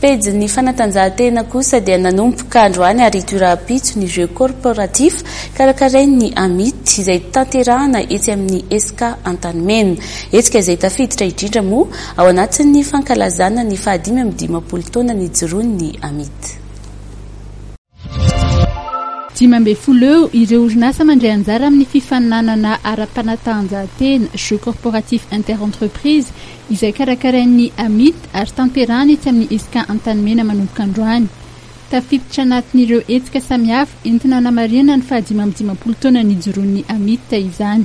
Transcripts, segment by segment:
Pejin'ny fanatanjahantena kosa dia nanomboka androany ary hitohy rahampitso ny Jeux Corporatifs karakarain'ny Amit izay tanterahana etsy amin'ny ESK Antanimena. Hetsika izay tafiditra indrindra moa ao anatin'ny fankalazana ny fahadimy amby dimampolo taona nijoroan'ny Amit. Dimy ambin'ny folo eo ireo orinasa mandray anjara amin'ny fifaninanana ara-panatanjahantena Jeux Corporatifs Inter-Entreprises izay karakarain'ny Amit ary tanterahana etsy amin'ny Esca Antanimena manomboka androany. Tafiditra anatin'ireo hetsika samihafa entina hanamarihana ny fahadimy amby dimampolo taona nijoroan'ny Amit izany.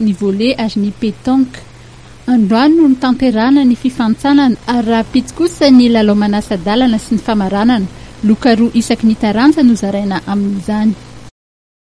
ny volley ary ny pétanque. Androany no nitanterahana ny fifantsanana ary rahampitso kosa ny lalao manasa-dalana sy ny famaranana. Loka roa isaky ny taranja no zaraina amin'izany.